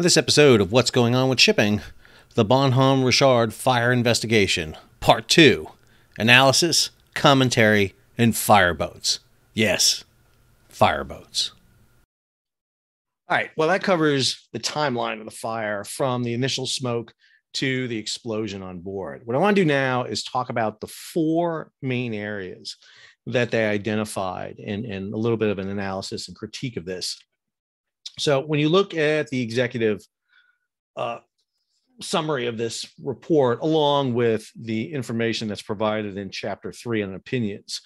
On this episode of What's Going On with Shipping, the Bonhomme Richard Fire Investigation, Part 2 Analysis, Commentary, and Fireboats. Yes, fireboats. All right, well, that covers the timeline of the fire from the initial smoke to the explosion on board. What I want to do now is talk about the four main areas that they identified and, and a little bit of an analysis and critique of this so when you look at the executive uh, summary of this report, along with the information that's provided in chapter three on opinions,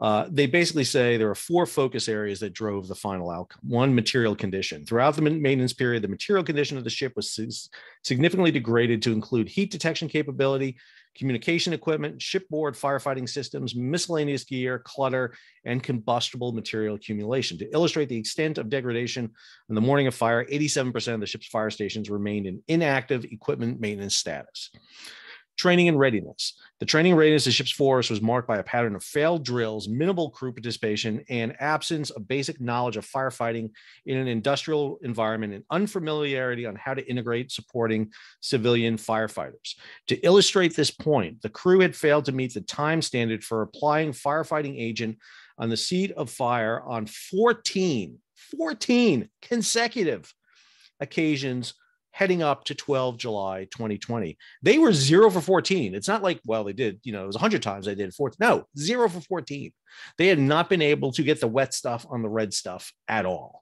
uh, they basically say there are four focus areas that drove the final outcome. One, material condition. Throughout the maintenance period, the material condition of the ship was significantly degraded to include heat detection capability, communication equipment, shipboard firefighting systems, miscellaneous gear, clutter, and combustible material accumulation. To illustrate the extent of degradation on the morning of fire, 87% of the ship's fire stations remained in inactive equipment maintenance status. Training and readiness. The training readiness of ship's force was marked by a pattern of failed drills, minimal crew participation, and absence of basic knowledge of firefighting in an industrial environment and unfamiliarity on how to integrate supporting civilian firefighters. To illustrate this point, the crew had failed to meet the time standard for applying firefighting agent on the seat of fire on 14, 14 consecutive occasions heading up to 12 July 2020. They were zero for 14. It's not like, well, they did, you know, it was 100 times they did 14. No, zero for 14. They had not been able to get the wet stuff on the red stuff at all.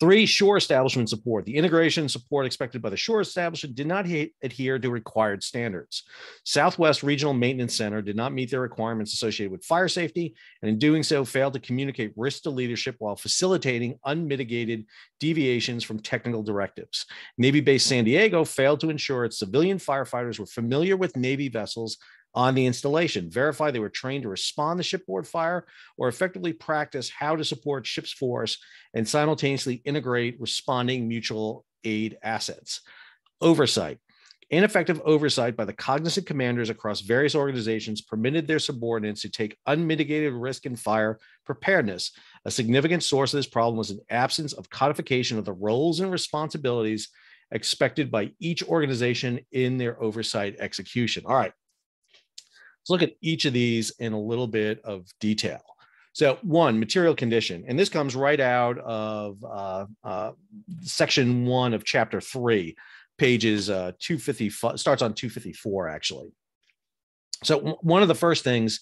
Three, shore establishment support. The integration support expected by the shore establishment did not adhere to required standards. Southwest Regional Maintenance Center did not meet their requirements associated with fire safety, and in doing so, failed to communicate risk to leadership while facilitating unmitigated deviations from technical directives. Navy Base San Diego failed to ensure its civilian firefighters were familiar with Navy vessels on the installation, verify they were trained to respond to shipboard fire, or effectively practice how to support ship's force and simultaneously integrate responding mutual aid assets. Oversight. Ineffective oversight by the cognizant commanders across various organizations permitted their subordinates to take unmitigated risk in fire preparedness. A significant source of this problem was an absence of codification of the roles and responsibilities expected by each organization in their oversight execution. All right, Let's look at each of these in a little bit of detail. So, one, material condition. And this comes right out of uh, uh, section one of chapter three, pages uh, 250, starts on 254, actually. So, one of the first things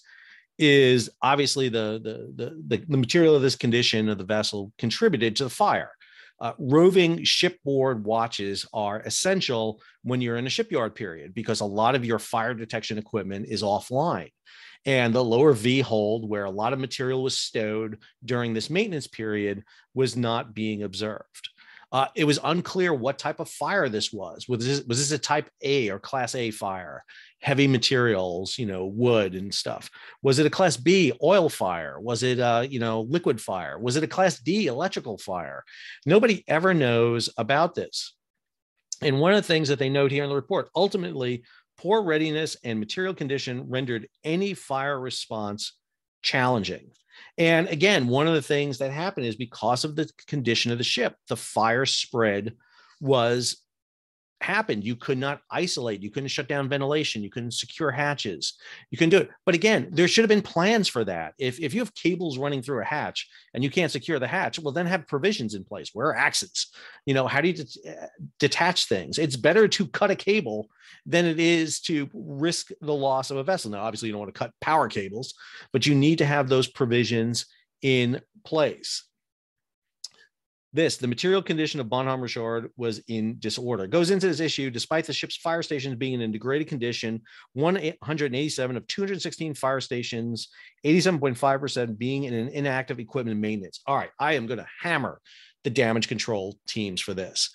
is obviously the, the, the, the, material of this condition of the vessel contributed to the fire. Uh, roving shipboard watches are essential when you're in a shipyard period because a lot of your fire detection equipment is offline. And the lower V hold, where a lot of material was stowed during this maintenance period, was not being observed. Uh, it was unclear what type of fire this was. Was this, was this a type A or class A fire? Heavy materials, you know, wood and stuff. Was it a class B oil fire? Was it a, you know, liquid fire? Was it a class D electrical fire? Nobody ever knows about this. And one of the things that they note here in the report, ultimately, poor readiness and material condition rendered any fire response challenging. And again, one of the things that happened is because of the condition of the ship, the fire spread was happened. You could not isolate, you couldn't shut down ventilation, you couldn't secure hatches, you couldn't do it. But again, there should have been plans for that. If, if you have cables running through a hatch and you can't secure the hatch, well, then have provisions in place. Where are axes? You know, how do you det- eh, detach things? It's better to cut a cable than it is to risk the loss of a vessel. Now, obviously, you don't want to cut power cables, but you need to have those provisions in place this, the material condition of Bonhomme Richard was in disorder. Goes into this issue despite the ship's fire stations being in a degraded condition, 187 of 216 fire stations, 87.5% being in an inactive equipment maintenance. All right, I am going to hammer the damage control teams for this.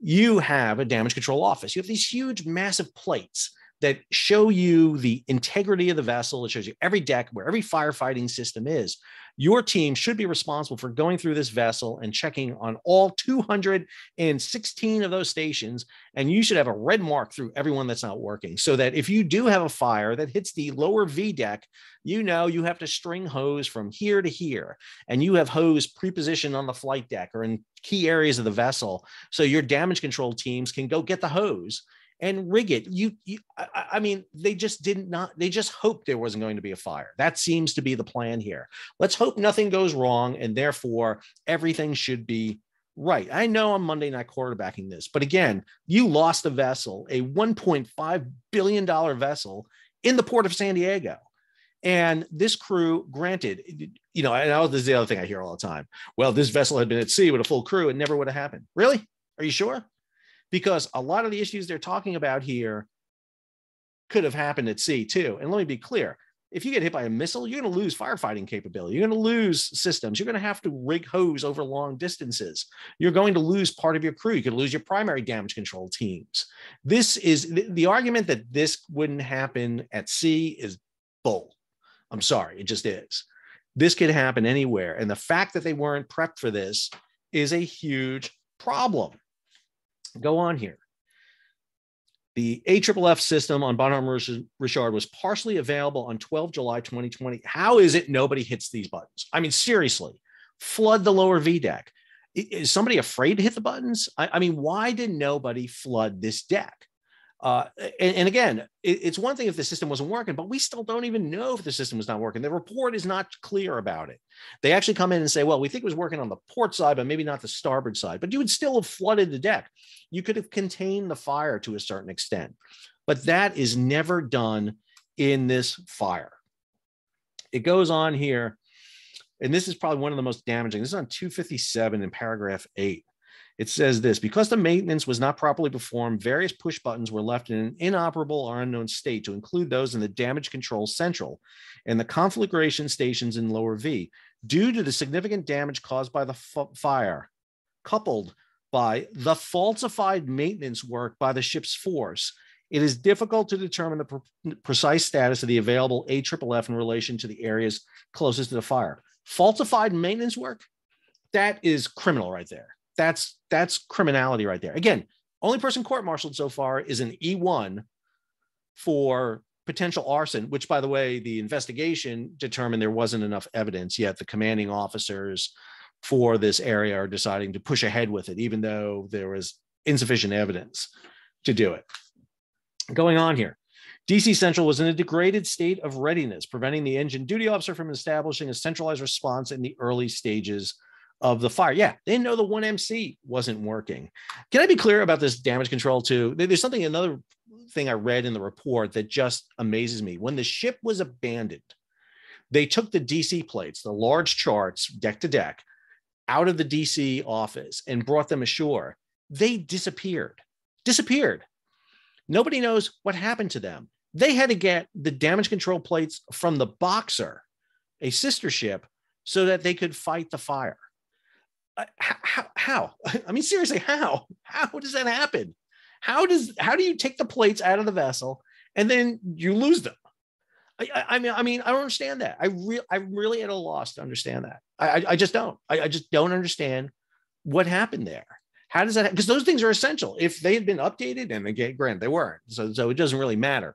You have a damage control office. You have these huge, massive plates that show you the integrity of the vessel. It shows you every deck where every firefighting system is. Your team should be responsible for going through this vessel and checking on all 216 of those stations. And you should have a red mark through everyone that's not working so that if you do have a fire that hits the lower V deck, you know you have to string hose from here to here. And you have hose pre-positioned on the flight deck or in key areas of the vessel. So your damage control teams can go get the hose and rig it. You, you I, I, mean, they just did not, they just hoped there wasn't going to be a fire. That seems to be the plan here. Let's hope nothing goes wrong and therefore everything should be right. I know I'm Monday night quarterbacking this, but again, you lost a vessel, a $1.5 billion vessel in the port of San Diego. And this crew, granted, you know, and this is the other thing I hear all the time. Well, this vessel had been at sea with a full crew, it never would have happened. Really? Are you sure? Because a lot of the issues they're talking about here could have happened at sea too. And let me be clear if you get hit by a missile, you're going to lose firefighting capability. You're going to lose systems. You're going to have to rig hose over long distances. You're going to lose part of your crew. You could lose your primary damage control teams. This is the, the argument that this wouldn't happen at sea is bull. I'm sorry, it just is. This could happen anywhere. And the fact that they weren't prepped for this is a huge problem go on here. The AFFF system on Bonhomme Richard was partially available on 12 July 2020. How is it nobody hits these buttons? I mean, seriously, flood the lower V deck. Is somebody afraid to hit the buttons? I, I mean, why did nobody flood this deck? Uh, and, and, again, it, it's one thing if the system wasn't working, but we still don't even know if the system was not working. The report is not clear about it. They actually come in and say, well, we think it was working on the port side, but maybe not the starboard side. But you would still have flooded the deck. You could have contained the fire to a certain extent. But that is never done in this fire. It goes on here, and this is probably one of the most damaging. This is on 257 in paragraph eight. It says this because the maintenance was not properly performed, various push buttons were left in an inoperable or unknown state to include those in the damage control central and the conflagration stations in lower V. Due to the significant damage caused by the f- fire, coupled by the falsified maintenance work by the ship's force, it is difficult to determine the pre- precise status of the available AFFF in relation to the areas closest to the fire. Falsified maintenance work? That is criminal right there that's that's criminality right there. Again, only person court-martialed so far is an E1 for potential arson, which by the way, the investigation determined there wasn't enough evidence yet. The commanding officers for this area are deciding to push ahead with it, even though there was insufficient evidence to do it. Going on here. DC Central was in a degraded state of readiness, preventing the engine duty officer from establishing a centralized response in the early stages of the fire. Yeah, they know the 1MC wasn't working. Can I be clear about this damage control too? There's something, another thing I read in the report that just amazes me. When the ship was abandoned, they took the DC plates, the large charts, deck to deck, out of the DC office and brought them ashore. They disappeared, disappeared. Nobody knows what happened to them. They had to get the damage control plates from the Boxer, a sister ship, so that they could fight the fire Uh, how, how? I mean, seriously, how? How does that happen? How does how do you take the plates out of the vessel and then you lose them? I, I mean, I mean, I don't understand that. I really, I'm really at a loss to understand that. I, I just don't. I, I just don't understand what happened there. How does that? Because those things are essential. If they had been updated, and again, grant they weren't, so so it doesn't really matter.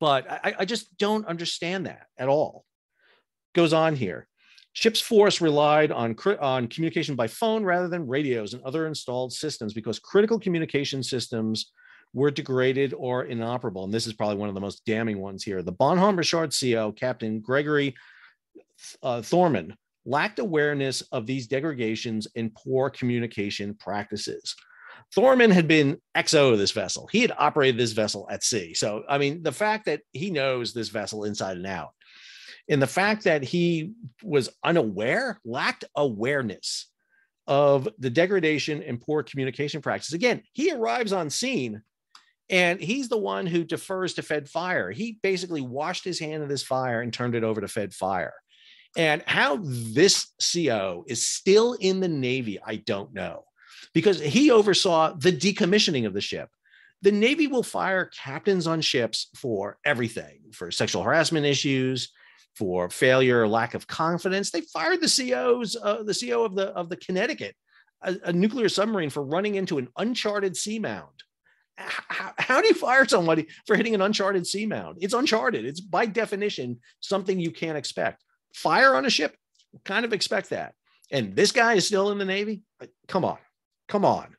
But I, I just don't understand that at all. Goes on here. Ship's force relied on, on communication by phone rather than radios and other installed systems because critical communication systems were degraded or inoperable. And this is probably one of the most damning ones here. The Bonhomme Richard CO, Captain Gregory uh, Thorman, lacked awareness of these degradations and poor communication practices. Thorman had been XO of this vessel. He had operated this vessel at sea. So, I mean, the fact that he knows this vessel inside and out and the fact that he was unaware, lacked awareness of the degradation and poor communication practices. Again, he arrives on scene and he's the one who defers to Fed Fire. He basically washed his hand of this fire and turned it over to Fed Fire. And how this CO is still in the Navy, I don't know, because he oversaw the decommissioning of the ship. the Navy will fire captains on ships for everything for sexual harassment issues, for failure or lack of confidence. They fired the COs, uh, the CO of the of the Connecticut, a, a, nuclear submarine for running into an uncharted seamount. How, how do you fire somebody for hitting an uncharted seamount? It's uncharted. It's by definition something you can't expect. Fire on a ship, kind of expect that. And this guy is still in the Navy. Come on, come on.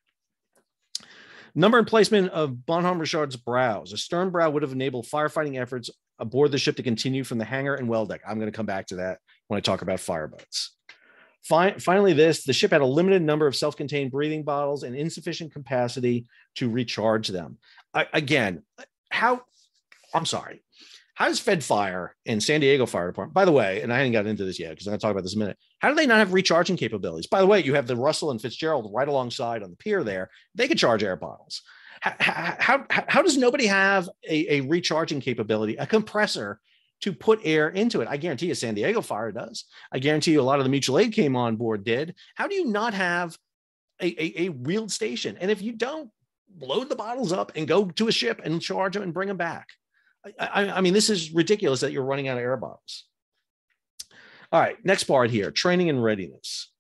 Number and placement of Bonhomme Richard's brows. A stern brow would have enabled firefighting efforts aboard the ship to continue from the hangar and well deck. I'm going to come back to that when I talk about fireboats. Fin- finally, this the ship had a limited number of self contained breathing bottles and insufficient capacity to recharge them. I, again, how I'm sorry. How does Fed Fire and San Diego Fire Department, by the way, and I haven't got into this yet because I'm going to talk about this in a minute. How do they not have recharging capabilities? By the way, you have the Russell and Fitzgerald right alongside on the pier there. They could charge air bottles. How, how, how, does nobody have a, a recharging capability, a compressor to put air into it. I guarantee you San Diego Fire does. I guarantee you a lot of the mutual aid came on board did. How do you not have a, a, a wheeled station? And if you don't, load the bottles up and go to a ship and charge them and bring them back. I, I, I mean, this is ridiculous that you're running out of air bottles. All right, next part here training and readiness.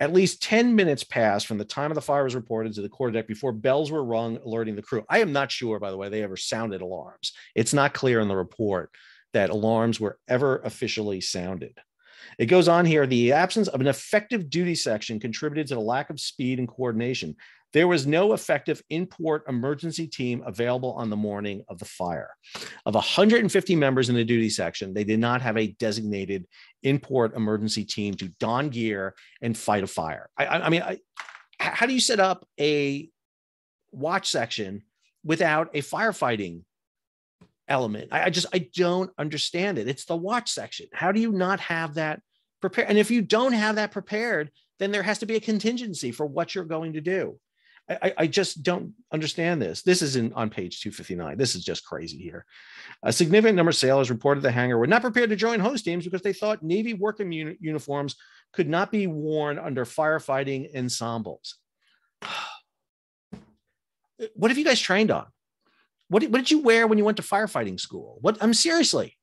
At least 10 minutes passed from the time of the fire was reported to the quarterdeck before bells were rung, alerting the crew. I am not sure, by the way, they ever sounded alarms. It's not clear in the report that alarms were ever officially sounded. It goes on here the absence of an effective duty section contributed to the lack of speed and coordination. There was no effective in-port emergency team available on the morning of the fire. Of 150 members in the duty section, they did not have a designated in-port emergency team to don gear and fight a fire. I, I, I mean, I, how do you set up a watch section without a firefighting element? I, I just I don't understand it. It's the watch section. How do you not have that prepared? And if you don't have that prepared, then there has to be a contingency for what you're going to do. I, I, just don't understand this. This is in, on page 259. This is just crazy here. A significant number of sailors reported the hangar were not prepared to join hose teams because they thought Navy working uni- uniforms could not be worn under firefighting ensembles. what have you guys trained on? What, what did you wear when you went to firefighting school? What I'm seriously.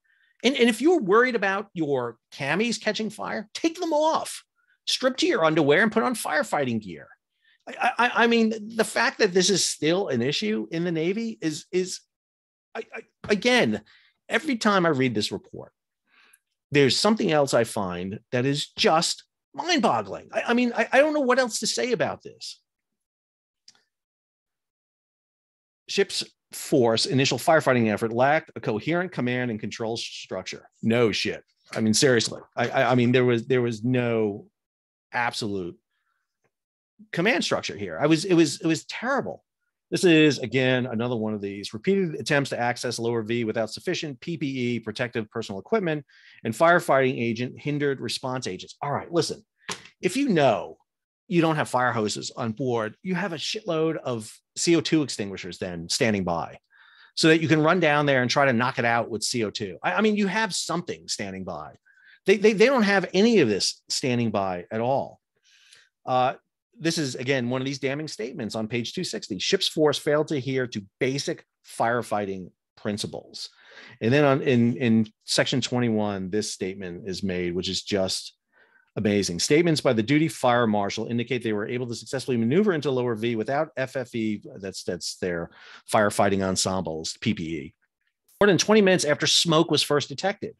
And, and if you're worried about your camis catching fire, take them off. Strip to your underwear and put on firefighting gear I, I, mean, the fact that this is still an issue in the Navy is is I, I, again, every time I read this report, there's something else I find that is just mind-boggling. I, mean, I, don't know what else to say about this. Ship's force initial firefighting effort lacked a coherent command and control structure. No shit. I mean, seriously. I, I mean, there was there was no absolute command structure here. I was it was it was terrible. This is again another one of these repeated attempts to access lower V without sufficient PPE, protective personal equipment, and firefighting agent hindered response agents. All right, listen. If you know you don't have fire hoses on board, you have a shitload of CO2 extinguishers then standing by so that you can run down there and try to knock it out with CO2. I, I mean, you have something standing by. They, they, they don't have any of this standing by at all. Uh, this is again one of these damning statements on page 260 ship's force failed to adhere to basic firefighting principles. And then on in in section 21 this statement is made which is just amazing. Statements by the duty fire marshal indicate they were able to successfully maneuver into lower v without ffe that's that's their firefighting ensembles ppe more than 20 minutes after smoke was first detected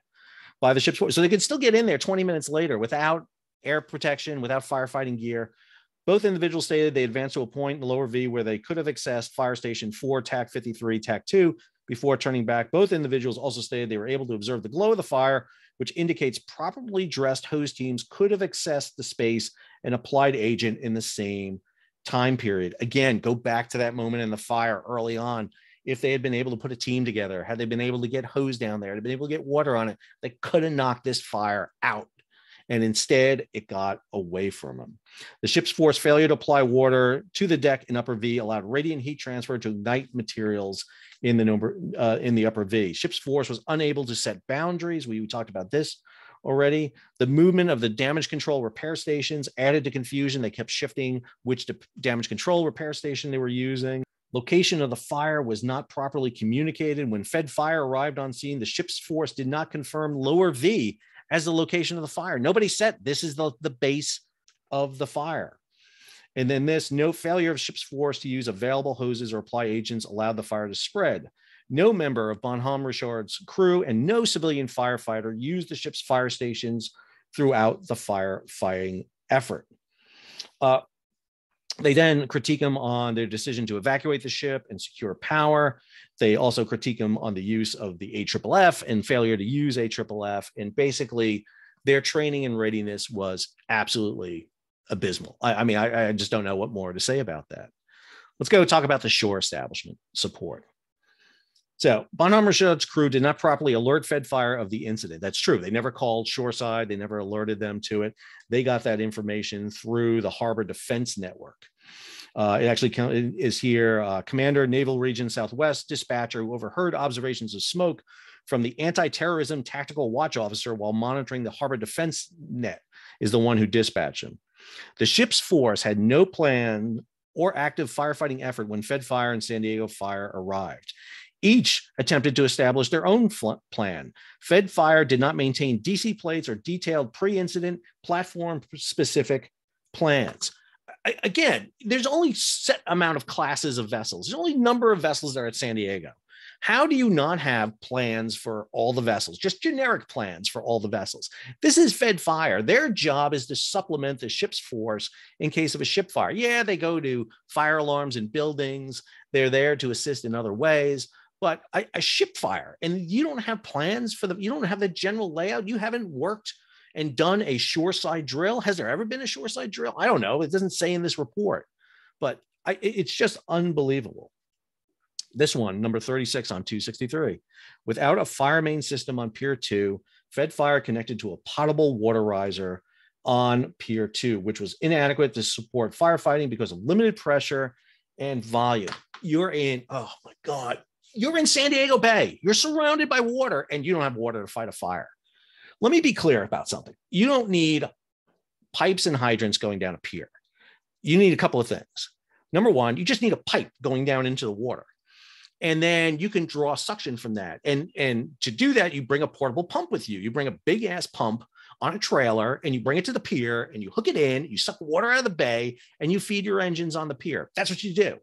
by the ship's force. So they could still get in there 20 minutes later without air protection without firefighting gear both individuals stated they advanced to a point in the lower V where they could have accessed fire station 4, TAC 53, TAC 2 before turning back. Both individuals also stated they were able to observe the glow of the fire, which indicates properly dressed hose teams could have accessed the space and applied agent in the same time period. Again, go back to that moment in the fire early on. If they had been able to put a team together, had they been able to get hose down there, had been able to get water on it, they could have knocked this fire out and instead it got away from him. The ship's force failure to apply water to the deck in upper V allowed radiant heat transfer to ignite materials in the number uh, in the upper V. Ship's force was unable to set boundaries. We, we talked about this already. The movement of the damage control repair stations added to confusion. They kept shifting which damage control repair station they were using. Location of the fire was not properly communicated. When Fed Fire arrived on scene, the ship's force did not confirm lower V as the location of the fire. Nobody said this is the, the base of the fire. And then this no failure of ship's force to use available hoses or apply agents allowed the fire to spread. No member of Bonhomme Richard's crew and no civilian firefighter used the ship's fire stations throughout the firefighting effort. Uh, they then critique him on their decision to evacuate the ship and secure power. They also critique him on the use of the AFFF and failure to use AFFF. And basically, their training and readiness was absolutely abysmal. I, I mean, I, I, just don't know what more to say about that. Let's go talk about the shore establishment support. So Bonhomme Richard's crew did not properly alert Fed Fire of the incident. That's true. They never called shoreside. They never alerted them to it. They got that information through the Harbor Defense Network. Uh, it actually is here. Uh, Commander, Naval Region Southwest dispatcher who overheard observations of smoke from the anti-terrorism tactical watch officer while monitoring the harbor defense net is the one who dispatched him. The ship's force had no plan or active firefighting effort when Fed Fire and San Diego Fire arrived. Each attempted to establish their own fl- plan. Fed Fire did not maintain DC plates or detailed pre incident platform specific plans. I, again, there's only set amount of classes of vessels. There's only number of vessels that are at San Diego. How do you not have plans for all the vessels, just generic plans for all the vessels? This is Fed Fire. Their job is to supplement the ship's force in case of a ship fire. Yeah, they go to fire alarms in buildings, they're there to assist in other ways but a, a ship fire and you don't have plans for the you don't have the general layout. You haven't worked and done a shoreside drill. Has there ever been a shoreside drill? I don't know. It doesn't say in this report but I, it's just unbelievable. This one number 36 on 263 without a fire main system on pier 2 fed fire connected to a potable water riser on pier 2 which was inadequate to support firefighting because of limited pressure and volume. You're in oh my god you're in San Diego Bay. You're surrounded by water and you don't have water to fight a fire. Let me be clear about something. You don't need pipes and hydrants going down a pier. You need a couple of things. Number one, you just need a pipe going down into the water. And then you can draw suction from that. And, and to do that, you bring a portable pump with you. You bring a big ass pump on a trailer and you bring it to the pier and you hook it in, you suck water out of the bay and you feed your engines on the pier. That's what you do.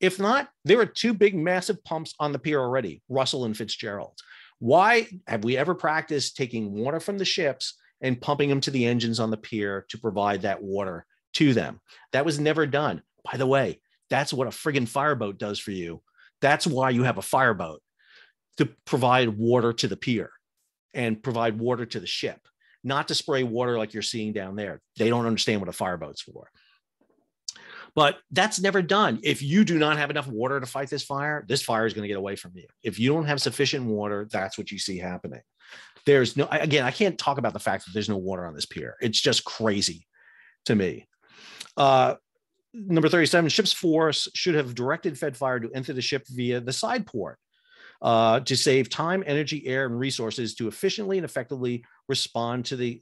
If not, there are two big, massive pumps on the pier already, Russell and Fitzgerald. Why have we ever practiced taking water from the ships and pumping them to the engines on the pier to provide that water to them? That was never done. By the way, that's what a friggin' fireboat does for you. That's why you have a fireboat to provide water to the pier and provide water to the ship, not to spray water like you're seeing down there. They don't understand what a fireboat's for. But that's never done. If you do not have enough water to fight this fire, this fire is going to get away from you. If you don't have sufficient water, that's what you see happening. There's no, again, I can't talk about the fact that there's no water on this pier. It's just crazy to me. Uh, number 37, ship's force should have directed Fed Fire to enter the ship via the side port. Uh, to save time, energy, air, and resources to efficiently and effectively respond to the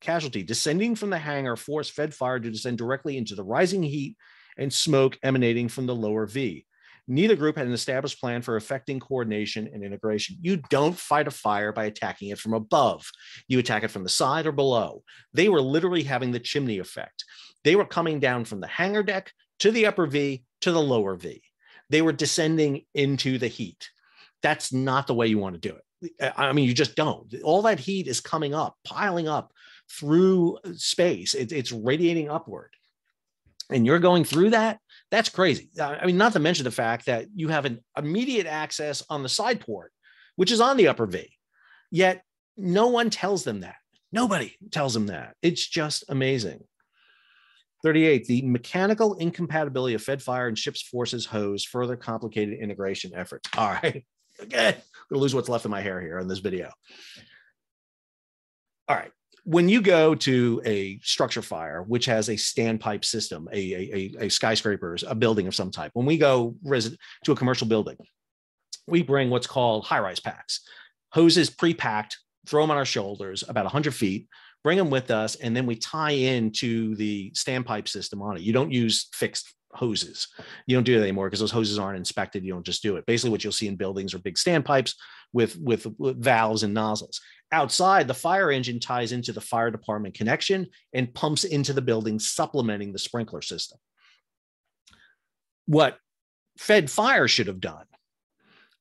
casualty. Descending from the hangar forced Fed Fire to descend directly into the rising heat and smoke emanating from the lower V. Neither group had an established plan for effecting coordination and integration. You don't fight a fire by attacking it from above. You attack it from the side or below. They were literally having the chimney effect. They were coming down from the hangar deck to the upper V to the lower V. They were descending into the heat. That's not the way you want to do it. I mean, you just don't. All that heat is coming up, piling up through space. It, it's radiating upward. And you're going through that. That's crazy. I mean, not to mention the fact that you have an immediate access on the side port, which is on the upper V. Yet no one tells them that. Nobody tells them that. It's just amazing. 38. The mechanical incompatibility of Fed Fire and ship's forces hose further complicated integration efforts. All right. Okay. I'm going to lose what's left of my hair here in this video. All right when you go to a structure fire, which has a standpipe system, a, a, a a building of some type, when we go res- to a commercial building, we bring what's called high rise packs, hoses pre packed, throw them on our shoulders about 100 feet, bring them with us, and then we tie into the standpipe system on it. You don't use fixed hoses. You don't do it anymore because those hoses aren't inspected. You don't just do it. Basically, what you'll see in buildings are big standpipes with, with, with valves and nozzles. Outside, the fire engine ties into the fire department connection and pumps into the building, supplementing the sprinkler system. What Fed Fire should have done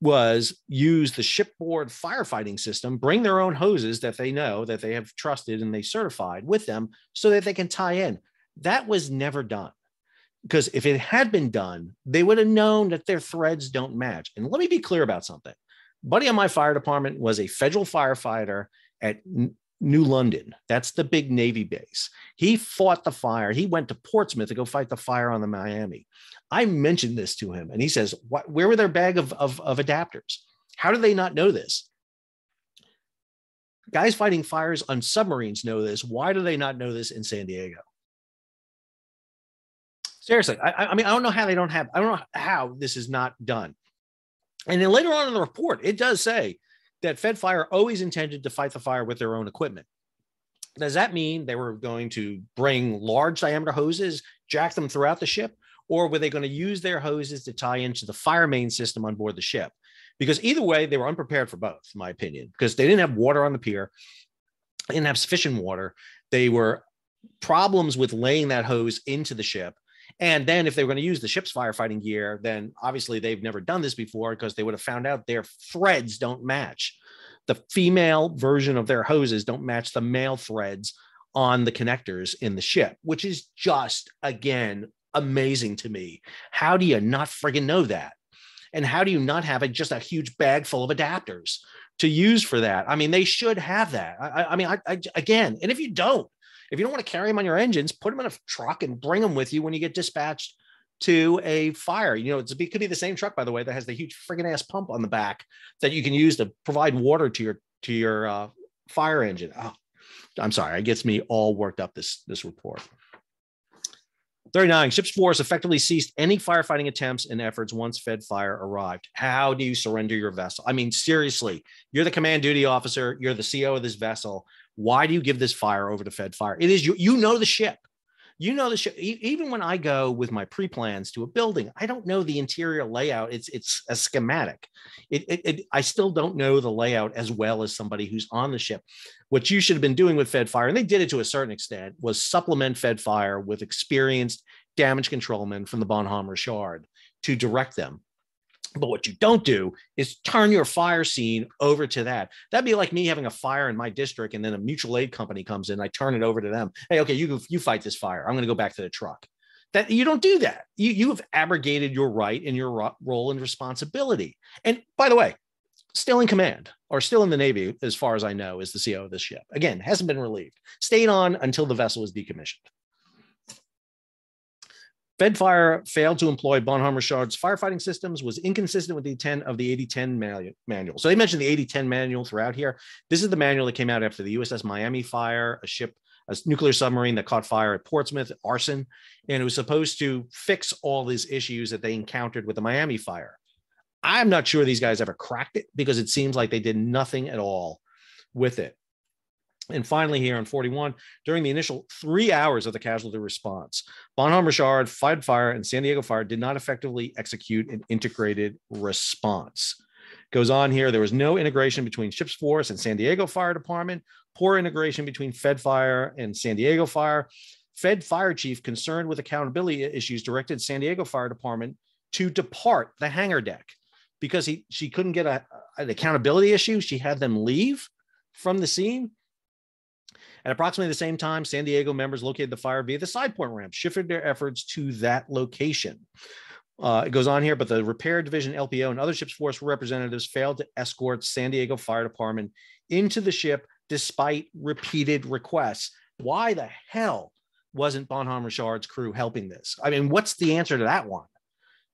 was use the shipboard firefighting system, bring their own hoses that they know that they have trusted and they certified with them so that they can tie in. That was never done. Because if it had been done, they would have known that their threads don't match. And let me be clear about something. Buddy on my fire department was a federal firefighter at New London. That's the big Navy base. He fought the fire. He went to Portsmouth to go fight the fire on the Miami. I mentioned this to him, and he says, Where were their bag of, of, of adapters? How do they not know this? Guys fighting fires on submarines know this. Why do they not know this in San Diego? Seriously, I, I mean, I don't know how they don't have, I don't know how this is not done. And then later on in the report, it does say that Fed Fire always intended to fight the fire with their own equipment. Does that mean they were going to bring large diameter hoses, jack them throughout the ship? or were they going to use their hoses to tie into the fire main system on board the ship? Because either way, they were unprepared for both, in my opinion, because they didn't have water on the pier, they didn't have sufficient water. They were problems with laying that hose into the ship. And then if they were going to use the ship's firefighting gear, then obviously they've never done this before because they would have found out their threads don't match. The female version of their hoses don't match the male threads on the connectors in the ship, which is just, again, amazing to me. How do you not friggin' know that? And how do you not have a, just a huge bag full of adapters to use for that? I mean, they should have that. I, I mean, I, I, again, and if you don't, if you don't want to carry them on your engines, put them in a truck and bring them with you when you get dispatched to a fire. You know, it could be the same truck, by the way, that has the huge friggin' ass pump on the back that you can use to provide water to your to your uh, fire engine. Oh, I'm sorry, it gets me all worked up. This this report. 39. Ship's force effectively ceased any firefighting attempts and efforts once Fed fire arrived. How do you surrender your vessel? I mean, seriously, you're the command duty officer, you're the ceo of this vessel. Why do you give this fire over to Fed fire? It is you, you know the ship. You know the ship. Even when I go with my pre-plans to a building, I don't know the interior layout. It's it's a schematic. It, it, it I still don't know the layout as well as somebody who's on the ship what you should have been doing with Fed Fire, and they did it to a certain extent, was supplement Fed Fire with experienced damage controlmen from the Bonhomme Richard to direct them. But what you don't do is turn your fire scene over to that. That'd be like me having a fire in my district, and then a mutual aid company comes in. I turn it over to them. Hey, okay, you you fight this fire. I'm going to go back to the truck. That you don't do that. You you have abrogated your right and your role and responsibility. And by the way, still in command or still in the Navy, as far as I know, is the CO of this ship. Again, hasn't been relieved. Stayed on until the vessel was decommissioned. Fed Fire failed to employ Bonhomme Richard's firefighting systems, was inconsistent with the intent of the 8010 manual. So they mentioned the 8010 manual throughout here. This is the manual that came out after the USS Miami fire, a ship, a nuclear submarine that caught fire at Portsmouth, arson, and it was supposed to fix all these issues that they encountered with the Miami fire. I'm not sure these guys ever cracked it because it seems like they did nothing at all with it. And finally, here on 41, during the initial three hours of the casualty response, Bonhomme Richard, Fed Fire, and San Diego Fire did not effectively execute an integrated response. Goes on here, there was no integration between Ship's Force and San Diego Fire Department, poor integration between Fed Fire and San Diego Fire. Fed Fire Chief, concerned with accountability issues, directed San Diego Fire Department to depart the hangar deck because he she couldn't get a, an accountability issue. She had them leave from the scene. At approximately the same time, San Diego members located the fire via the side point ramp, shifted their efforts to that location. Uh, it goes on here, but the repair division LPO and other ship's force representatives failed to escort San Diego Fire Department into the ship despite repeated requests. Why the hell wasn't Bonhomme Richard's crew helping this? I mean, what's the answer to that one?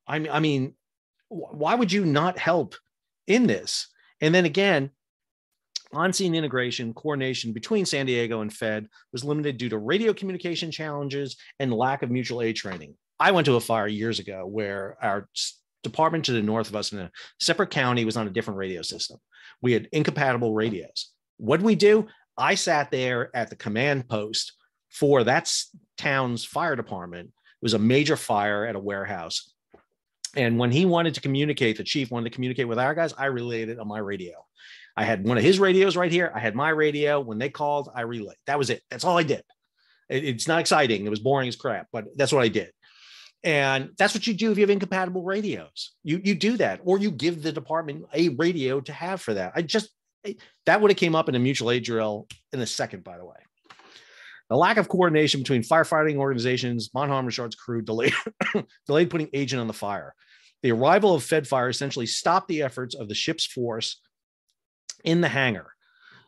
I mean, I mean, why would you not help in this? And then again, on scene integration coordination between San Diego and Fed was limited due to radio communication challenges and lack of mutual aid training. I went to a fire years ago where our department to the north of us in a separate county was on a different radio system. We had incompatible radios. What did we do? I sat there at the command post for that town's fire department It was a major fire at a warehouse. And when he wanted to communicate, the chief wanted to communicate with our guys, I relayed it on my radio. I had one of his radios right here. I had my radio. When they called, I relayed. That was it. That's all I did. It, it's not exciting. It was boring as crap, but that's what I did. And that's what you do if you have incompatible radios. You you do that, or you give the department a radio to have for that. I just that would have came up in a mutual aid drill in a second, by the way. The lack of coordination between firefighting organizations, Bonhomme Richard's crew delayed, delayed putting agent on the fire. The arrival of Fed Fire essentially stopped the efforts of the ship's force in the hangar.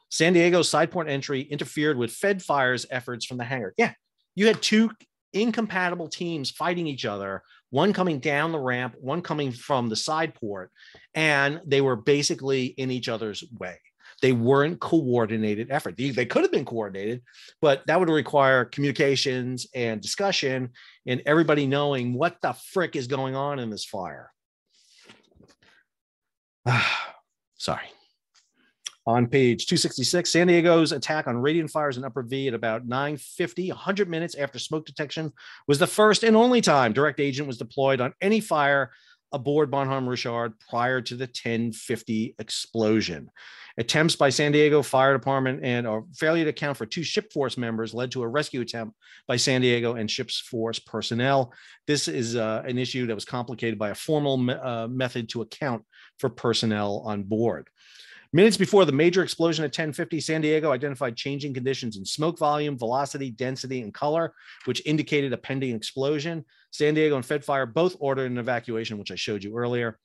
San Diego's sideport entry interfered with Fed Fire's efforts from the hangar. Yeah, you had two incompatible teams fighting each other, one coming down the ramp, one coming from the side port, and they were basically in each other's way. They weren't coordinated effort. They, they could have been coordinated, but that would require communications and discussion and everybody knowing what the frick is going on in this fire. Sorry. On page 266, San Diego's attack on radiant fires in Upper V at about 950, 100 minutes after smoke detection, was the first and only time direct agent was deployed on any fire aboard Bonhomme Richard prior to the 1050 explosion. Attempts by San Diego Fire Department and a failure to account for two ship force members led to a rescue attempt by San Diego and ship's force personnel. This is uh, an issue that was complicated by a formal me- uh, method to account for personnel on board. Minutes before the major explosion at 1050, San Diego identified changing conditions in smoke volume, velocity, density, and color, which indicated a pending explosion. San Diego and Fed Fire both ordered an evacuation, which I showed you earlier.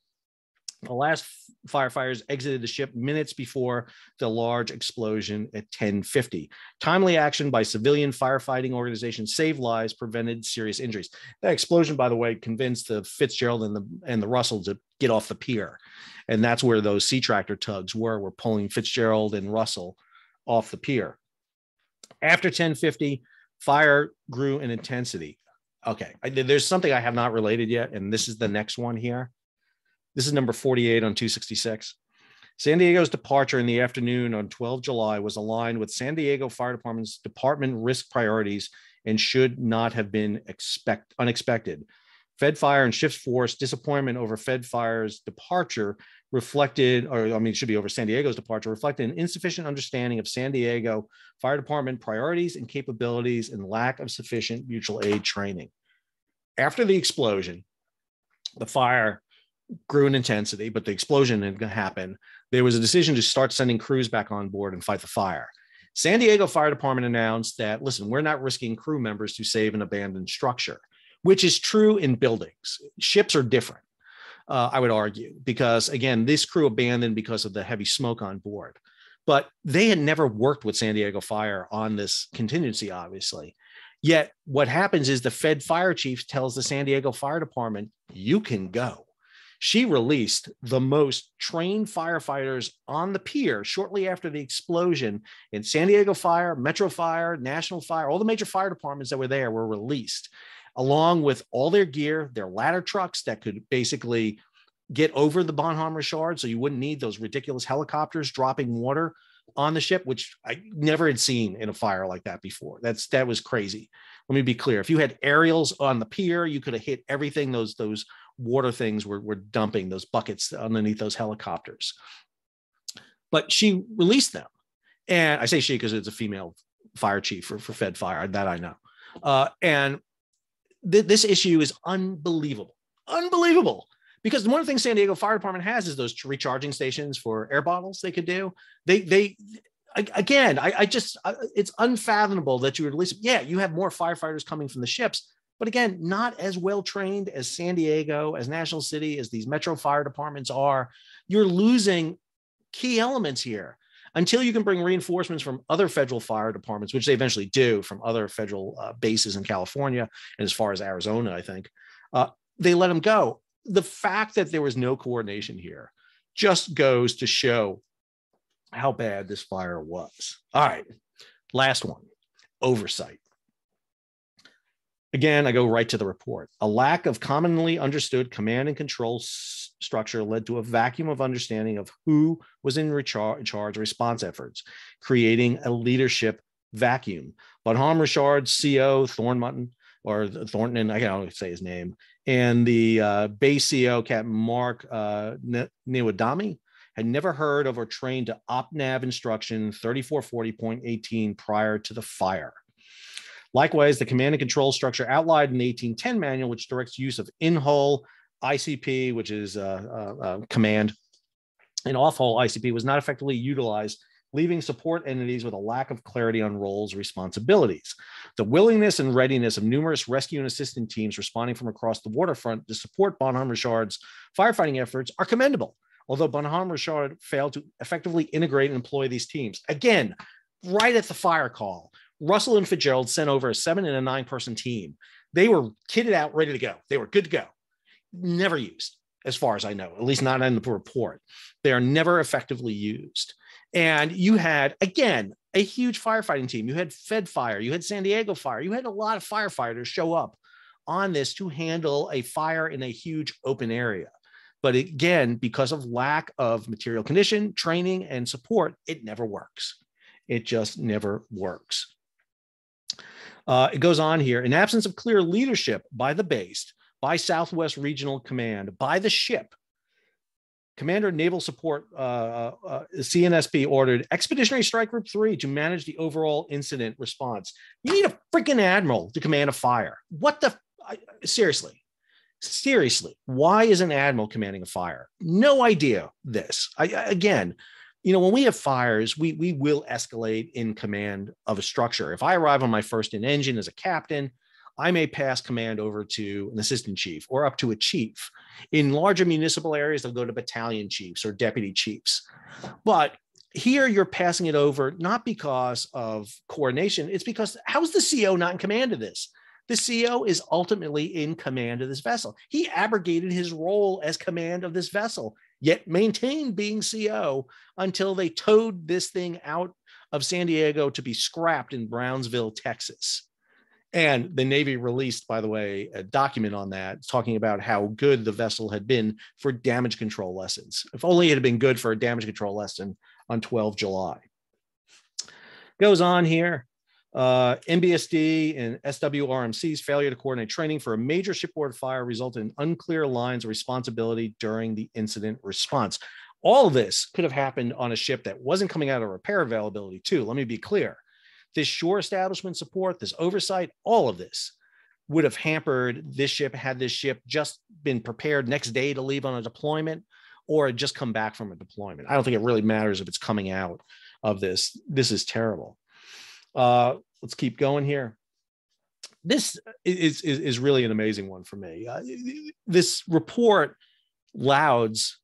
The last firefighters exited the ship minutes before the large explosion at 1050. Timely action by civilian firefighting organizations saved lives, prevented serious injuries. That explosion, by the way, convinced the Fitzgerald and the and the Russell to get off the pier. And that's where those sea tractor tugs were, were pulling Fitzgerald and Russell off the pier. After 1050, fire grew in intensity. Okay, I, there's something I have not related yet, and this is the next one here. This is number 48 on 266. San Diego's departure in the afternoon on 12 July was aligned with San Diego Fire Department's department risk priorities and should not have been expect unexpected. Fed Fire and Ship's Force disappointment over Fed Fire's departure reflected, or I mean, should be over San Diego's departure, reflected an insufficient understanding of San Diego Fire Department priorities and capabilities and lack of sufficient mutual aid training. After the explosion, the fire grew in intensity, but the explosion had happened. There was a decision to start sending crews back on board and fight the fire. San Diego Fire Department announced that, listen, we're not risking crew members to save an abandoned structure, which is true in buildings. Ships are different, uh, I would argue, because again, this crew abandoned because of the heavy smoke on board. But they had never worked with San Diego Fire on this contingency, obviously. Yet, what happens is the Fed fire chief tells the San Diego Fire Department, you can go she released the most trained firefighters on the pier shortly after the explosion in San Diego Fire, Metro Fire, National Fire, all the major fire departments that were there were released, along with all their gear, their ladder trucks that could basically get over the Bonhomme Richard. So you wouldn't need those ridiculous helicopters dropping water on the ship, which I never had seen in a fire like that before. That's that was crazy. Let me be clear. If you had aerials on the pier, you could have hit everything those those water things were, were dumping those buckets underneath those helicopters. But she released them. And I say she because it's a female fire chief for, for Fed Fire, that I know. Uh, and th- this issue is unbelievable. Unbelievable. Because one of the things San Diego Fire Department has is those recharging stations for air bottles they could do. They, they, again, I, I just, it's unfathomable that you would release, yeah, you have more firefighters coming from the ships, but again, not as well trained as San Diego, as National City, as these metro fire departments are. You're losing key elements here until you can bring reinforcements from other federal fire departments, which they eventually do from other federal uh, bases in California and as far as Arizona, I think. Uh, they let them go. The fact that there was no coordination here just goes to show how bad this fire was. All right, last one oversight. Again, I go right to the report. A lack of commonly understood command and control s- structure led to a vacuum of understanding of who was in rechar- charge response efforts, creating a leadership vacuum. Bonhomme Richard's CO, Thorn Mutton, or Thornton, I can't say his name, and the uh, base CO, Captain Mark uh, Nieswiadomy, had never heard of or trained to OpNav instruction 3440.18 prior to the fire. Likewise, the command and control structure outlined in the 1810 manual, which directs use of in-hull ICP, which is uh, uh, uh, command, and off-hull ICP was not effectively utilized leaving support entities with a lack of clarity on roles responsibilities. The willingness and readiness of numerous rescue and assistance teams responding from across the waterfront to support Bonhomme Richard's firefighting efforts are commendable, although Bonhomme Richard failed to effectively integrate and employ these teams. Again, right at the fire call, Russell and Fitzgerald sent over a seven and a nine person team. They were kitted out, ready to go. They were good to go. Never used, as far as I know, at least not in the report. They are never effectively used. And you had, again, a huge firefighting team. You had Fed Fire, you had San Diego Fire, you had a lot of firefighters show up on this to handle a fire in a huge open area. But again, because of lack of material condition, training, and support, it never works. It just never works. Uh, it goes on here in absence of clear leadership by the base, by Southwest Regional Command, by the ship, Commander Naval Support uh, uh, uh CNSP ordered Expeditionary Strike Group 3 to manage the overall incident response. You need a freaking admiral to command a fire. What the? I, seriously, seriously, why is an admiral commanding a fire? No idea this. I, again, you know, when we have fires, we, we will escalate in command of a structure. If I arrive on my first in engine as a captain, I may pass command over to an assistant chief or up to a chief. In larger municipal areas, they'll go to battalion chiefs or deputy chiefs. But here you're passing it over not because of coordination, it's because how's the CO not in command of this? The CO is ultimately in command of this vessel. He abrogated his role as command of this vessel, yet maintained being CO until they towed this thing out of San Diego to be scrapped in Brownsville, Texas. And the Navy released, by the way, a document on that talking about how good the vessel had been for damage control lessons. If only it had been good for a damage control lesson on 12 July. Goes on here. Uh, NBSD and SWRMC's failure to coordinate training for a major shipboard fire resulted in unclear lines of responsibility during the incident response. All of this could have happened on a ship that wasn't coming out of repair availability, too. Let me be clear this shore establishment support, this oversight, all of this would have hampered this ship had this ship just been prepared next day to leave on a deployment or just come back from a deployment. I don't think it really matters if it's coming out of this. This is terrible. Uh, let's keep going here. This is, is, is really an amazing one for me. Uh, this report lauds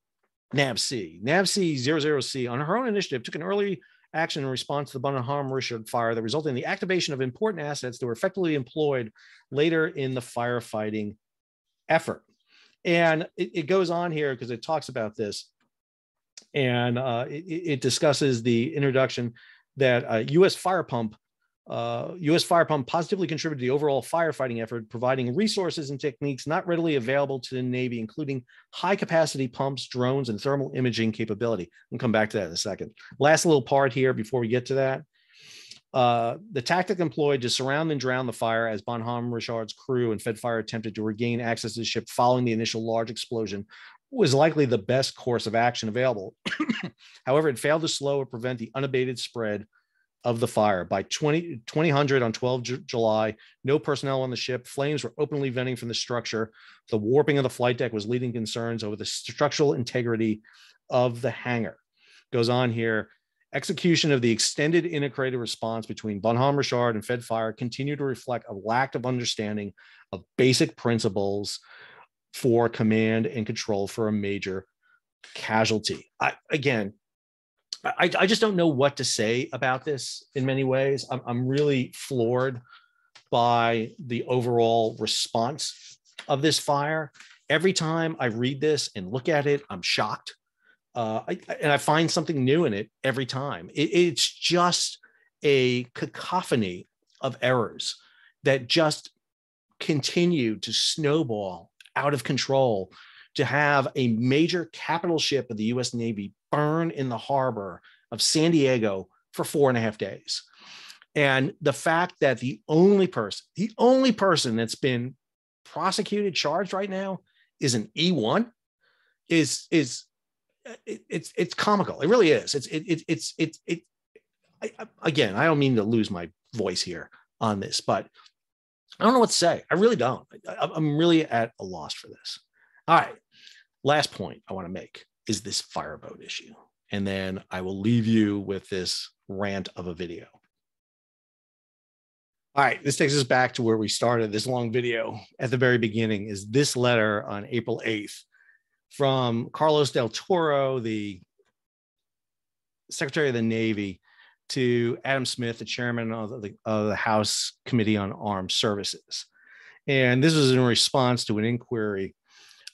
NAVSEA. NAVSEA 00C on her own initiative took an early action in response to the Bonhomme Richard fire that resulted in the activation of important assets that were effectively employed later in the firefighting effort. And it, it goes on here because it talks about this and uh, it, it, discusses the introduction that U.S. fire pump uh, U.S. fire pump positively contributed to the overall firefighting effort, providing resources and techniques not readily available to the Navy, including high capacity pumps, drones, and thermal imaging capability. We'll come back to that in a second. Last little part here before we get to that. Uh, the tactic employed to surround and drown the fire as Bonhomme Richard's crew and Fed Fire attempted to regain access to the ship following the initial large explosion was likely the best course of action available. However, it failed to slow or prevent the unabated spread of the fire. By 20, 2000 on 12 J- July, no personnel on the ship. Flames were openly venting from the structure. The warping of the flight deck was leading concerns over the structural integrity of the hangar. Goes on here. Execution of the extended integrated response between Bonhomme Richard and Fed Fire continued to reflect a lack of understanding of basic principles for command and control for a major casualty. I, again, I, I just don't know what to say about this in many ways. I'm, I'm really floored by the overall response of this fire. Every time I read this and look at it, I'm shocked. Uh, I, and I find something new in it every time. It, it's just a cacophony of errors that just continue to snowball out of control to have a major capital ship of the US Navy burn in the harbor of San Diego for four and a half days. And the fact that the only person, the only person that's been prosecuted, charged right now is an E1 is is uh, it, it's it's comical. It really is. It's it, it it's it's it, I, again. I don't mean to lose my voice here on this, but I don't know what to say. I really don't. I, I'm really at a loss for this. All right. Last point I want to make is this fireboat issue, and then I will leave you with this rant of a video. All right, this takes us back to where we started this long video at the very beginning. Is this letter on April 8th from Carlos del Toro, the Secretary of the Navy, to Adam Smith, the chairman of the, of the House Committee on Armed Services. And this was in response to an inquiry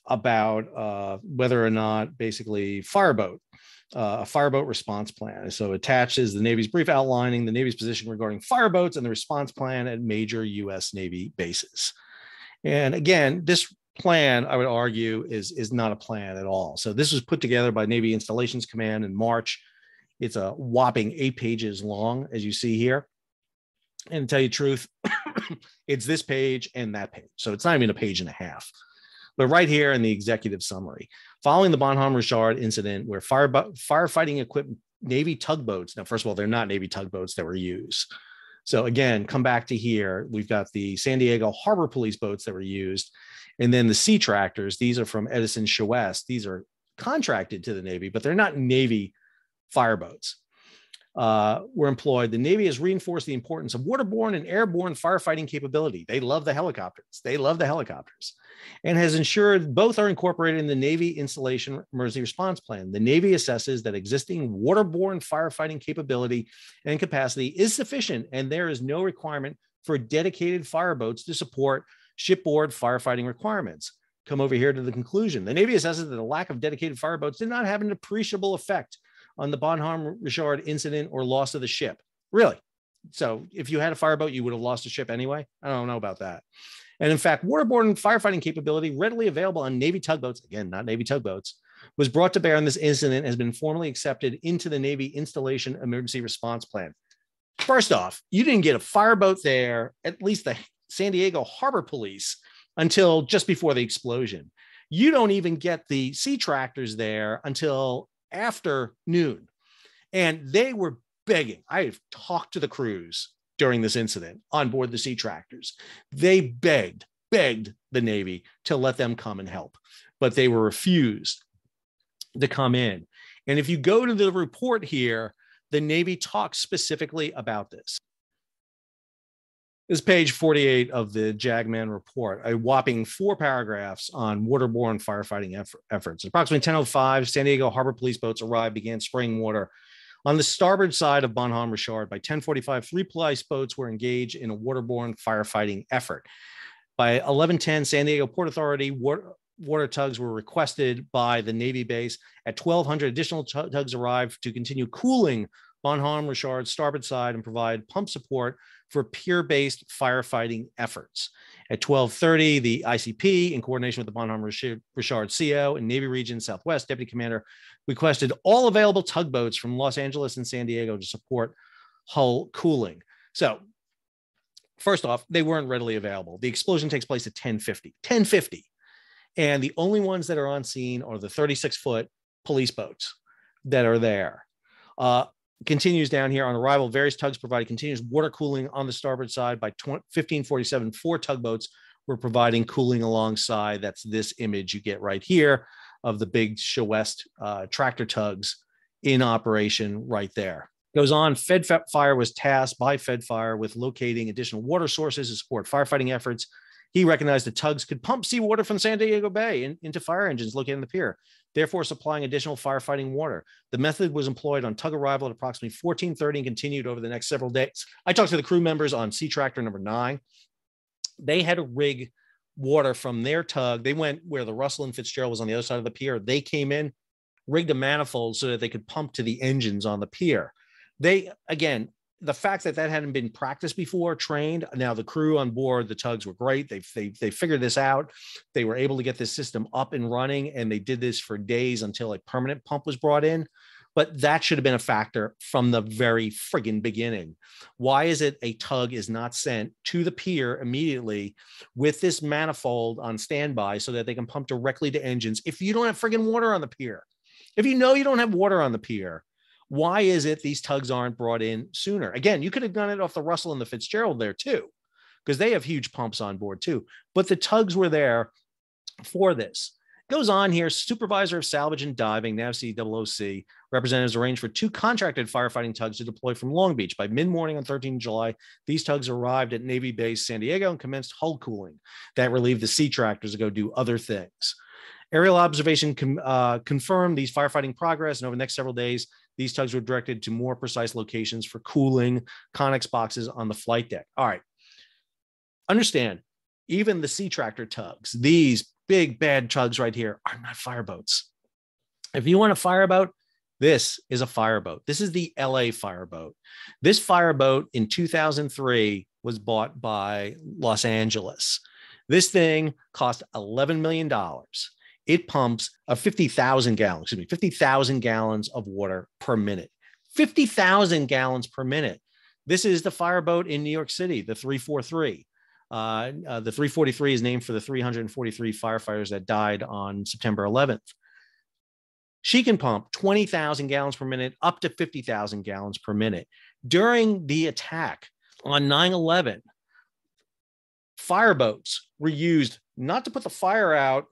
about uh, whether or not basically fireboat, uh, a fireboat response plan. So attaches the Navy's brief outlining the Navy's position regarding fireboats and the response plan at major U.S. Navy bases. And again, this plan, I would argue, is, is not a plan at all. So this was put together by Navy Installations Command in March. It's a whopping eight pages long, as you see here. And to tell you the truth, it's this page and that page. So it's not even a page and a half. But right here in the executive summary, following the Bonhomme Richard incident where fire, firefighting equipment, Navy tugboats, now, first of all, they're not Navy tugboats that were used. So again, come back to here. We've got the San Diego Harbor Police boats that were used. And then the sea tractors, these are from Edison Chouest. These are contracted to the Navy, but they're not Navy fireboats. Uh, were employed. The Navy has reinforced the importance of waterborne and airborne firefighting capability. They love the helicopters. They love the helicopters, and has ensured both are incorporated in the Navy installation emergency response plan. The Navy assesses that existing waterborne firefighting capability and capacity is sufficient, and there is no requirement for dedicated fireboats to support shipboard firefighting requirements. Come over here to the conclusion. The Navy assesses that the lack of dedicated fireboats did not have an appreciable effect on the Bonhomme Richard incident or loss of the ship. Really? So if you had a fireboat, you would have lost a ship anyway? I don't know about that. And in fact, waterborne firefighting capability readily available on Navy tugboats, again, not Navy tugboats, was brought to bear on this incident has been formally accepted into the Navy installation emergency response plan. First off, you didn't get a fireboat there, at least the San Diego Harbor Police until just before the explosion. You don't even get the sea tractors there until after noon. And they were begging. I've talked to the crews during this incident on board the sea tractors. They begged, begged the Navy to let them come and help, but they were refused to come in. And if you go to the report here, the Navy talks specifically about this. This is page 48 of the JAGMAN report, a whopping four paragraphs on waterborne firefighting effort, efforts. Approximately 10.05, San Diego Harbor police boats arrived, began spraying water. On the starboard side of Bonhomme Richard, by 1045, three police boats were engaged in a waterborne firefighting effort. By 1110, San Diego Port Authority water, water tugs were requested by the Navy base. At 1200, additional tugs arrived to continue cooling Bonhomme Richard's starboard side and provide pump support for pier-based firefighting efforts. At 1230, the ICP, in coordination with the Bonhomme Richard, CO and Navy Region Southwest Deputy Commander, requested all available tugboats from Los Angeles and San Diego to support hull cooling. So first off, they weren't readily available. The explosion takes place at 1050, 1050. And the only ones that are on scene are the 36 foot police boats that are there. Uh, continues down here on arrival. Various tugs provided continuous water cooling on the starboard side. By 1547, four tugboats were providing cooling alongside. That's this image you get right here of the big Chouest uh, tractor tugs in operation right there. Goes on, Fed Fire was tasked by Fed Fire with locating additional water sources to support firefighting efforts. He recognized the tugs could pump seawater from San Diego Bay in, into fire engines located in the pier therefore supplying additional firefighting water. The method was employed on tug arrival at approximately 1430 and continued over the next several days. I talked to the crew members on Sea Tractor number nine. They had to rig water from their tug. They went where the Russell and Fitzgerald was on the other side of the pier. They came in, rigged a manifold so that they could pump to the engines on the pier. They, again, the fact that that hadn't been practiced before, trained. Now the crew on board the tugs were great. They they they figured this out. They were able to get this system up and running, and they did this for days until a permanent pump was brought in. but that should have been a factor from the very friggin' beginning. Why is it a tug is not sent to the pier immediately with this manifold on standby so that they can pump directly to engines if you don't have friggin' water on the pier? If you know you don't have water on the pier, why is it these tugs aren't brought in sooner? Again, you could have done it off the Russell and the Fitzgerald there too, because they have huge pumps on board too. But the tugs were there for this. Goes on here, supervisor of salvage and diving, NAVSEA 00C, representatives arranged for two contracted firefighting tugs to deploy from Long Beach. By mid morning on 13 July, these tugs arrived at Navy Base San Diego and commenced hull cooling. That relieved the sea tractors to go do other things. Aerial observation com- uh, confirmed these firefighting progress, and over the next several days, these tugs were directed to more precise locations for cooling Connex boxes on the flight deck. All right. Understand, even the sea tractor tugs, these big bad tugs right here, are not fireboats. If you want a fireboat, this is a fireboat. This is the LA fireboat. This fireboat in 2003 was bought by Los Angeles. This thing cost $11 million it pumps a 50,000 gallons, excuse me, 50,000 gallons of water per minute. 50,000 gallons per minute. This is the fireboat in New York City, the 343. Uh, uh, the 343 is named for the 343 firefighters that died on September 11th. She can pump 20,000 gallons per minute up to 50,000 gallons per minute. During the attack on 9 11, fireboats were used not to put the fire out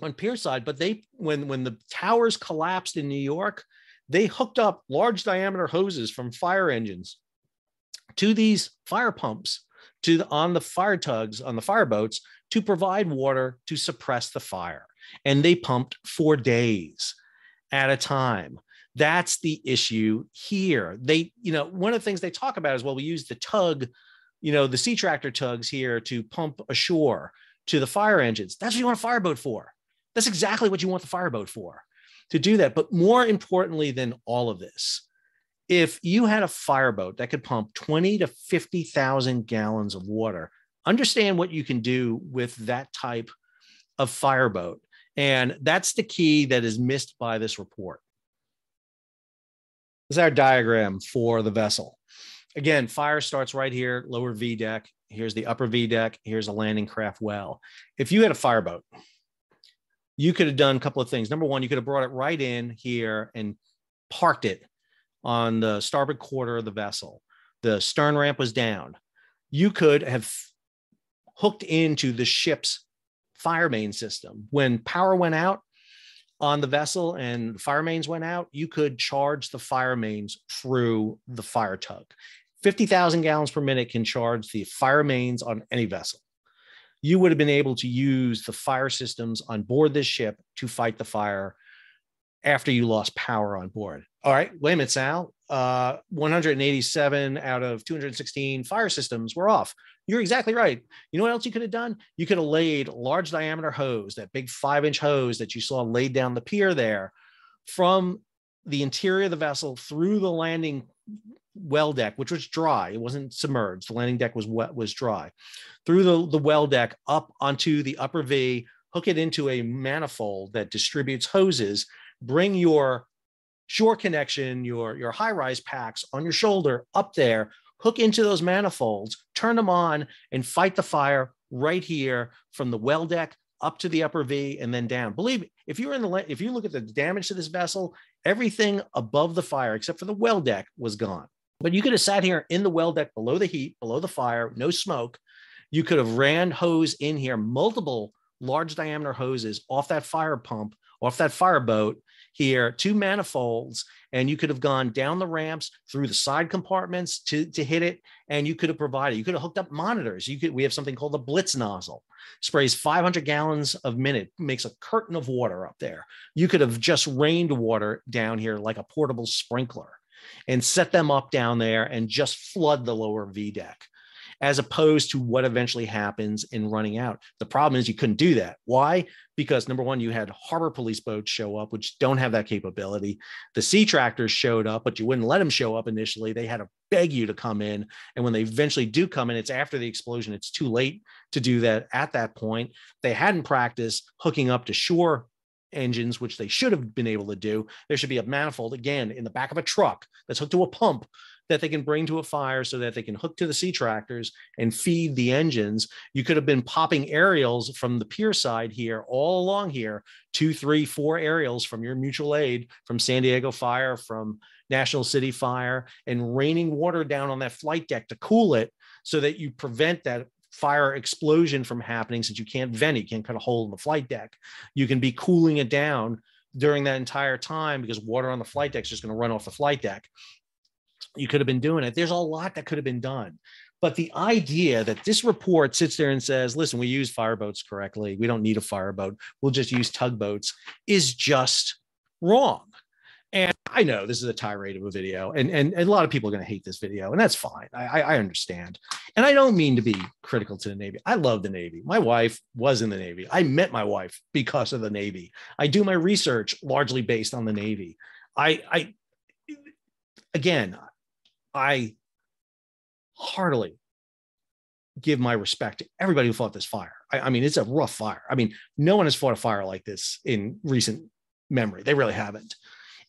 on pier side, but they when when the towers collapsed in New York, they hooked up large diameter hoses from fire engines to these fire pumps to the, on the fire tugs on the fire boats to provide water to suppress the fire. And they pumped for days at a time. That's the issue here. They you know one of the things they talk about is well we use the tug you know the sea tractor tugs here to pump ashore to the fire engines. That's what you want a fireboat for that's exactly what you want the fireboat for to do that. But more importantly than all of this, if you had a fireboat that could pump 20 to 50,000 gallons of water, understand what you can do with that type of fireboat. And that's the key that is missed by this report. This is our diagram for the vessel. Again, fire starts right here, lower V deck. Here's the upper V deck. Here's a landing craft well. If you had a fireboat, you could have done a couple of things. Number one, you could have brought it right in here and parked it on the starboard quarter of the vessel. The stern ramp was down. You could have hooked into the ship's fire main system. When power went out on the vessel and fire mains went out, you could charge the fire mains through the fire tug. 50,000 gallons per minute can charge the fire mains on any vessel you would have been able to use the fire systems on board this ship to fight the fire after you lost power on board. All right, wait a minute, Sal. Uh, 187 out of 216 fire systems were off. You're exactly right. You know what else you could have done? You could have laid large diameter hose, that big five inch hose that you saw laid down the pier there from the interior of the vessel through the landing well deck, which was dry. It wasn't submerged. The landing deck was wet, was dry. Through the, the well deck up onto the upper V, hook it into a manifold that distributes hoses. Bring your shore connection, your, your high rise packs on your shoulder up there, hook into those manifolds, turn them on, and fight the fire right here from the well deck up to the upper V and then down. Believe me, if you're in the if you look at the damage to this vessel, everything above the fire except for the well deck was gone. But you could have sat here in the well deck below the heat, below the fire, no smoke. You could have ran hose in here, multiple large diameter hoses off that fire pump, off that fire boat here, two manifolds, and you could have gone down the ramps through the side compartments to, to hit it, and you could have provided. You could have hooked up monitors. You could. We have something called the Blitz nozzle, sprays 500 gallons of minute, makes a curtain of water up there. You could have just rained water down here like a portable sprinkler and set them up down there and just flood the lower V deck, as opposed to what eventually happens in running out. The problem is you couldn't do that. Why? Because number one, you had harbor police boats show up, which don't have that capability. The sea tractors showed up, but you wouldn't let them show up initially. They had to beg you to come in. And when they eventually do come in, it's after the explosion. It's too late to do that at that point. They hadn't practiced hooking up to shore engines, which they should have been able to do. There should be a manifold again in the back of a truck that's hooked to a pump that they can bring to a fire so that they can hook to the sea tractors and feed the engines. You could have been popping aerials from the pier side here, all along here, two, three, four aerials from your mutual aid, from San Diego Fire, from National City Fire, and raining water down on that flight deck to cool it so that you prevent that fire explosion from happening since you can't vent it, you can't cut a hole in the flight deck. You can be cooling it down during that entire time because water on the flight deck is just going to run off the flight deck. You could have been doing it. There's a lot that could have been done. But the idea that this report sits there and says, listen, we use fireboats correctly. We don't need a fireboat. We'll just use tugboats is just wrong. And I know this is a tirade of a video, and, and, and a lot of people are going to hate this video, and that's fine. I, I understand. And I don't mean to be critical to the Navy. I love the Navy. My wife was in the Navy. I met my wife because of the Navy. I do my research largely based on the Navy. I, I again, I heartily give my respect to everybody who fought this fire. I, I, mean, it's a rough fire. I mean, no one has fought a fire like this in recent memory. They really haven't.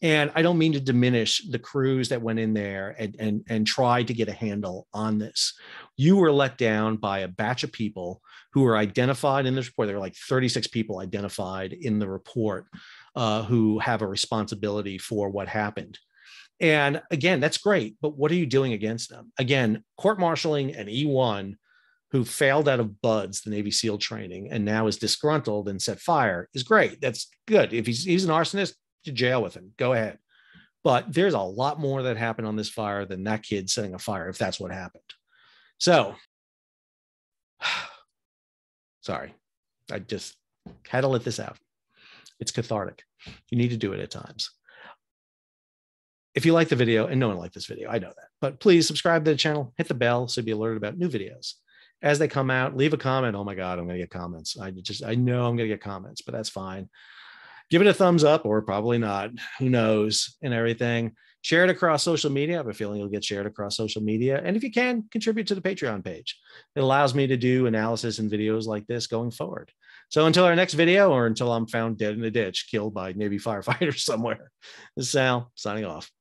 And I don't mean to diminish the crews that went in there and, and, and tried to get a handle on this. You were let down by a batch of people who were identified in this report. There were like 36 people identified in the report uh, who have a responsibility for what happened. And again, that's great, but what are you doing against them? Again, court martialing an E1 who failed out of BUD/S, the Navy SEAL training, and now is disgruntled and set fire is great. That's good. If he's, he's an arsonist, to jail with him. Go ahead. But there's a lot more that happened on this fire than that kid setting a fire, if that's what happened. So, sorry, I just had to let this out. It's cathartic. You need to do it at times. If you like the video, and no one liked this video, I know that, but please subscribe to the channel, hit the bell so you be alerted about new videos. As they come out, leave a comment. Oh my God, I'm going to get comments. I just, I know I'm going to get comments, but that's fine give it a thumbs up or probably not. Who knows? And everything. Share it across social media. I have a feeling it'll get shared across social media. And if you can, contribute to the Patreon page. It allows me to do analysis and videos like this going forward. So until our next video or until I'm found dead in a ditch, killed by Navy firefighters somewhere, this is Sal signing off.